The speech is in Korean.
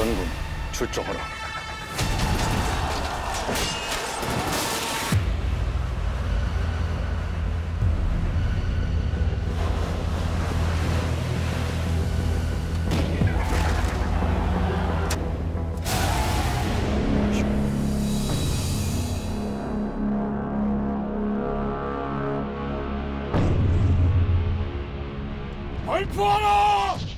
전군 출정하라. 발포하라!